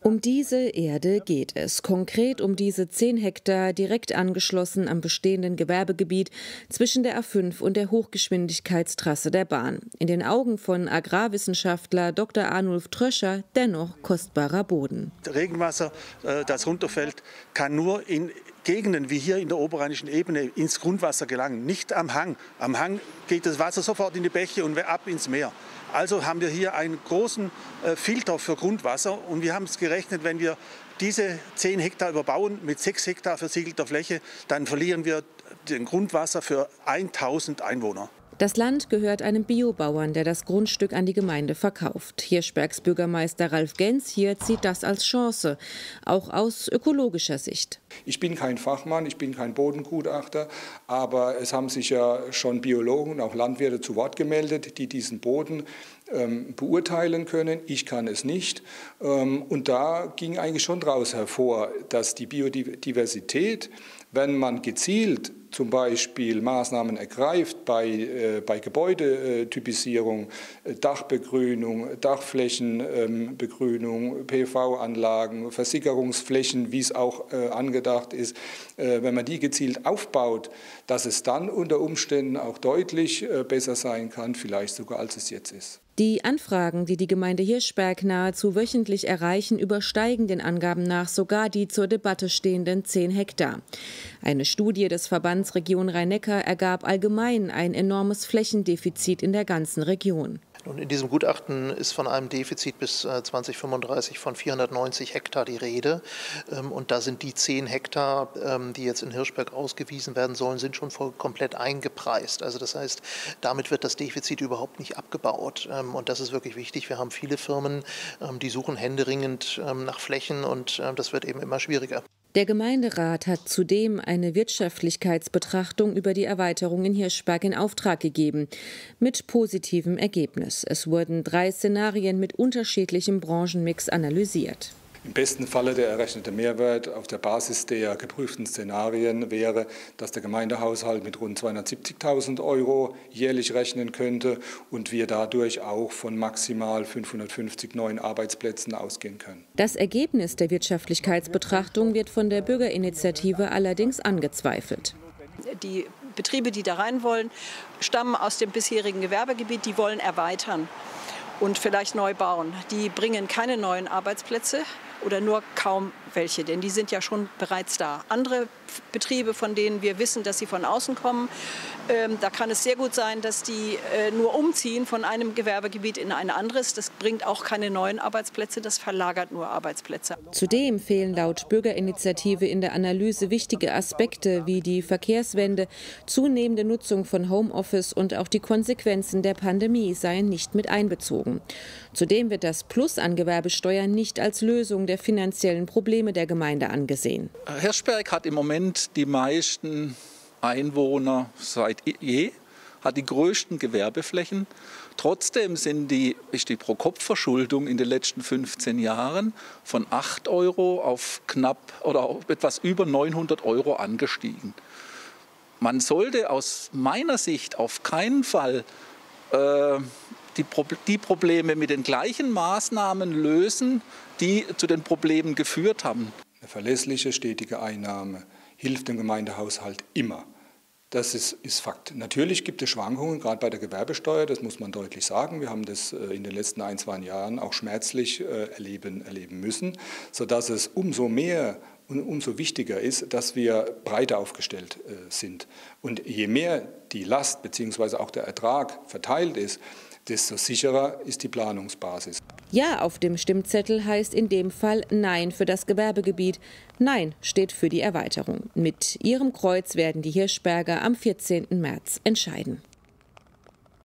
Um diese Erde geht es. Konkret um diese 10 Hektar direkt angeschlossen am bestehenden Gewerbegebiet zwischen der A5 und der Hochgeschwindigkeitstrasse der Bahn. In den Augen von Agrarwissenschaftler Dr. Arnulf Tröscher dennoch kostbarer Boden. Regenwasser, äh, das runterfällt, kann nur in Gegenden wie hier in der oberrheinischen Ebene ins Grundwasser gelangen, nicht am Hang. Am Hang geht das Wasser sofort in die Bäche und ab ins Meer. Also haben wir hier einen großen äh, Filter für Grundwasser und wir haben es gerechnet, wenn wir diese 10 Hektar überbauen mit 6 Hektar versiegelter Fläche, dann verlieren wir den Grundwasser für 1000 Einwohner. Das Land gehört einem Biobauern, der das Grundstück an die Gemeinde verkauft. Hirschbergs Bürgermeister Ralf Gens hier sieht das als Chance, auch aus ökologischer Sicht. Ich bin kein Fachmann, ich bin kein Bodengutachter, aber es haben sich ja schon Biologen und auch Landwirte zu Wort gemeldet, die diesen Boden ähm, beurteilen können. Ich kann es nicht. Ähm, und da ging eigentlich schon daraus hervor, dass die Biodiversität, wenn man gezielt zum Beispiel Maßnahmen ergreift bei, äh, bei Gebäudetypisierung, äh, Dachbegrünung, Dachflächenbegrünung, ähm, PV-Anlagen, Versickerungsflächen, wie es auch äh, angedacht ist, wenn man die gezielt aufbaut, dass es dann unter Umständen auch deutlich besser sein kann, vielleicht sogar als es jetzt ist. Die Anfragen, die die Gemeinde Hirschberg nahezu wöchentlich erreichen, übersteigen den Angaben nach sogar die zur Debatte stehenden 10 Hektar. Eine Studie des Verbands Region Rhein-Neckar ergab allgemein ein enormes Flächendefizit in der ganzen Region. Und in diesem Gutachten ist von einem Defizit bis 2035 äh, von 490 Hektar die Rede. Ähm, und da sind die 10 Hektar, ähm, die jetzt in Hirschberg ausgewiesen werden sollen, sind schon voll komplett eingepreist. Also das heißt, damit wird das Defizit überhaupt nicht abgebaut. Ähm, und das ist wirklich wichtig. Wir haben viele Firmen, die suchen händeringend nach Flächen und das wird eben immer schwieriger. Der Gemeinderat hat zudem eine Wirtschaftlichkeitsbetrachtung über die Erweiterung in Hirschberg in Auftrag gegeben, mit positivem Ergebnis. Es wurden drei Szenarien mit unterschiedlichem Branchenmix analysiert. Im besten Falle der errechnete Mehrwert auf der Basis der geprüften Szenarien wäre, dass der Gemeindehaushalt mit rund 270.000 Euro jährlich rechnen könnte und wir dadurch auch von maximal 550 neuen Arbeitsplätzen ausgehen können. Das Ergebnis der Wirtschaftlichkeitsbetrachtung wird von der Bürgerinitiative allerdings angezweifelt. Die Betriebe, die da rein wollen, stammen aus dem bisherigen Gewerbegebiet, die wollen erweitern und vielleicht neu bauen. Die bringen keine neuen Arbeitsplätze oder nur kaum welche, denn die sind ja schon bereits da. Andere Betriebe, von denen wir wissen, dass sie von außen kommen, ähm, da kann es sehr gut sein, dass die äh, nur umziehen von einem Gewerbegebiet in ein anderes. Das bringt auch keine neuen Arbeitsplätze, das verlagert nur Arbeitsplätze. Zudem fehlen laut Bürgerinitiative in der Analyse wichtige Aspekte wie die Verkehrswende, zunehmende Nutzung von Homeoffice und auch die Konsequenzen der Pandemie seien nicht mit einbezogen. Zudem wird das Plus an Gewerbesteuern nicht als Lösung der finanziellen Probleme der Gemeinde angesehen. Hirschberg hat im Moment die meisten Einwohner seit je, hat die größten Gewerbeflächen. Trotzdem sind die, ist die Pro-Kopf-Verschuldung in den letzten 15 Jahren von 8 Euro auf knapp oder auf etwas über 900 Euro angestiegen. Man sollte aus meiner Sicht auf keinen Fall äh, die, die Probleme mit den gleichen Maßnahmen lösen, die zu den Problemen geführt haben. Eine verlässliche, stetige Einnahme hilft dem Gemeindehaushalt immer. Das ist, ist, Fakt. Natürlich gibt es Schwankungen, gerade bei der Gewerbesteuer, das muss man deutlich sagen. Wir haben das äh, in den letzten ein, zwei Jahren auch schmerzlich äh, erleben, erleben müssen, sodass es umso mehr und umso wichtiger ist, dass wir breiter aufgestellt äh, sind. Und je mehr die Last bzw. auch der Ertrag verteilt ist, desto sicherer ist die Planungsbasis. Ja auf dem Stimmzettel heißt in dem Fall Nein für das Gewerbegebiet. Nein steht für die Erweiterung. Mit ihrem Kreuz werden die Hirschberger am 14. März entscheiden.